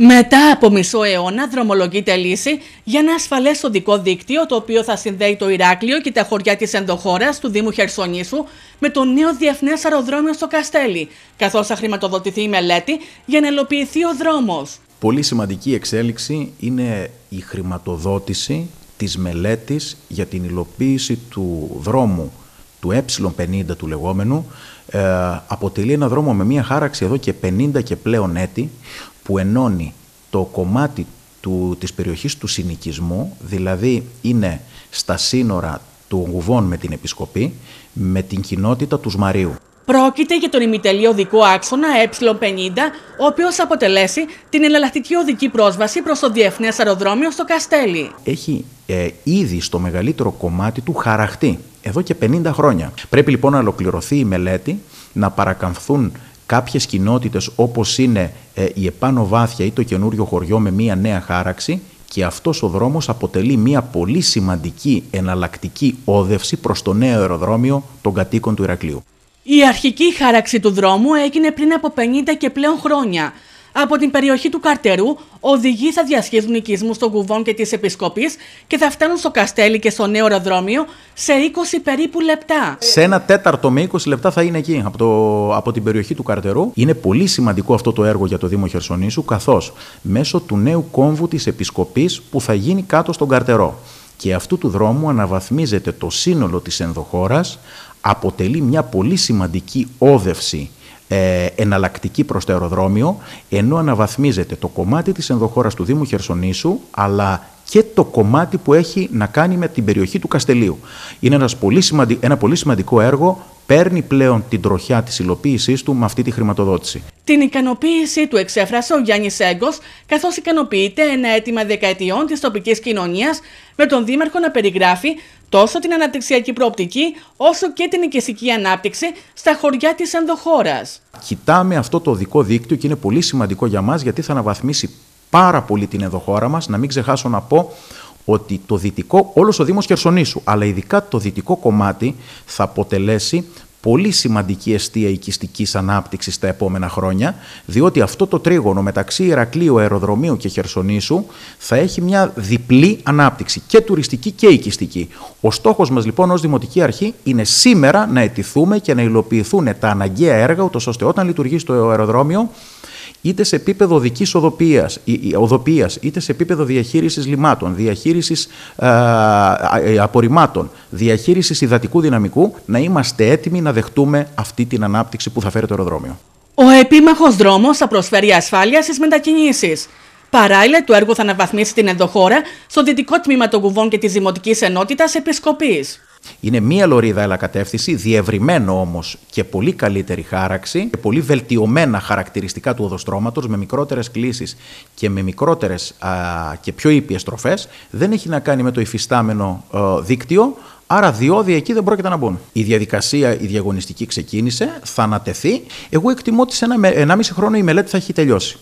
Μετά από μισό αιώνα δρομολογείται λύση για ένα ασφαλές οδικό δίκτυο το οποίο θα συνδέει το Ηράκλειο και τα χωριά της ενδοχώρας του Δήμου Χερσονήσου με το νέο διεθνές αεροδρόμιο στο Καστέλι, καθώς θα χρηματοδοτηθεί η μελέτη για να ελοποιηθεί ο δρόμος. Πολύ σημαντική εξέλιξη είναι η χρηματοδότηση της μελέτης για την υλοποίηση του δρόμου του ε50 του λεγόμενου ε, αποτελεί ένα δρόμο με μια χάραξη εδώ και 50 και πλέον έτη που ενώνει το κομμάτι του, της περιοχής του συνοικισμού, δηλαδή είναι στα σύνορα του Γουβών με την Επισκοπή, με την κοινότητα του Σμαρίου. Πρόκειται για τον ημιτελή οδικό άξονα Ε50, ο οποίος αποτελέσει την εναλλακτική οδική πρόσβαση προς το Διεθνές Αεροδρόμιο στο Καστέλι. Έχει ε, ήδη στο μεγαλύτερο κομμάτι του χαραχτεί εδώ και 50 χρόνια. Πρέπει λοιπόν να ολοκληρωθεί η μελέτη, να παρακαμφθούν κάποιες κοινότητες όπως είναι ε, η επάνω βάθια ή το καινούριο χωριό με μία νέα χάραξη και αυτός ο δρόμος αποτελεί μία πολύ σημαντική εναλλακτική όδευση προς το νέο αεροδρόμιο των κατοίκων του Ηρακλείου. Η αρχική χάραξη του δρόμου έγινε πριν από 50 και πλέον χρόνια. Από την περιοχή του Καρτερού, οδηγοί θα διασχίζουν οικισμούς των κουβών και της Επισκοπής και θα φτάνουν στο Καστέλι και στο νέο αεροδρόμιο σε 20 περίπου λεπτά. Σε ένα τέταρτο με 20 λεπτά θα είναι εκεί, από, το, από την περιοχή του Καρτερού. Είναι πολύ σημαντικό αυτό το έργο για το Δήμο Χερσονήσου, καθώς μέσω του νέου κόμβου της Επισκοπής που θα γίνει κάτω στον Καρτερό. Και αυτού του δρόμου αναβαθμίζεται το σύνολο της ενδοχώρας, αποτελεί μια πολύ σημαντική όδευση ε, εναλλακτική προς το αεροδρόμιο, ενώ αναβαθμίζεται το κομμάτι της ενδοχώρας του Δήμου Χερσονήσου, αλλά και το κομμάτι που έχει να κάνει με την περιοχή του Καστελίου. Είναι ένας πολύ ένα πολύ σημαντικό έργο παίρνει πλέον την τροχιά της υλοποίησής του με αυτή τη χρηματοδότηση. Την ικανοποίησή του εξέφρασε ο Γιάννης Έγκος, καθώς ικανοποιείται ένα αίτημα δεκαετιών της τοπικής κοινωνίας με τον Δήμαρχο να περιγράφει τόσο την αναπτυξιακή προοπτική όσο και την οικιστική ανάπτυξη στα χωριά της ενδοχώρας. Κοιτάμε αυτό το οδικό δίκτυο και είναι πολύ σημαντικό για μας γιατί θα αναβαθμίσει πάρα πολύ την ενδοχώρα μας. Να μην ξεχάσω να πω ότι το δυτικό, όλος ο Δήμος Χερσονήσου, αλλά ειδικά το δυτικό κομμάτι θα αποτελέσει πολύ σημαντική αιστεία οικιστικής ανάπτυξης στα επόμενα χρόνια, διότι αυτό το τρίγωνο μεταξύ Ηρακλείου, Αεροδρομίου και Χερσονήσου θα έχει μια διπλή ανάπτυξη, και τουριστική και οικιστική. Ο στόχος μας λοιπόν ως Δημοτική Αρχή είναι σήμερα να ετηθούμε και να υλοποιηθούν τα αναγκαία έργα, ούτως ώστε όταν λειτουργήσει το αεροδρόμιο είτε σε επίπεδο οδική οδοπία, είτε σε επίπεδο διαχείρισης λιμάτων, διαχείρισης ε, απορριμμάτων, διαχείρισης υδατικού δυναμικού, να είμαστε έτοιμοι να δεχτούμε αυτή την ανάπτυξη που θα φέρει το αεροδρόμιο. Ο επίμαχος δρόμος θα προσφέρει ασφάλεια στις μετακινήσεις. Παράλληλα, το έργο θα αναβαθμίσει την ενδοχώρα στο δυτικό τμήμα των κουβών και της Δημοτικής Ενότητας Επισκοπής. Είναι μία λωρίδα ελακατεύθυνση, διευρυμένο όμως και πολύ καλύτερη χάραξη και πολύ βελτιωμένα χαρακτηριστικά του οδοστρώματος με μικρότερες κλήσεις και με μικρότερες και πιο ήπιες τροφέ. Δεν έχει να κάνει με το υφιστάμενο δίκτυο, Άρα διόδια εκεί δεν πρόκειται να μπουν. Η διαδικασία, η διαγωνιστική ξεκίνησε, θα ανατεθεί. Εγώ εκτιμώ ότι σε ένα, ένα μισή χρόνο η μελέτη θα έχει τελειώσει.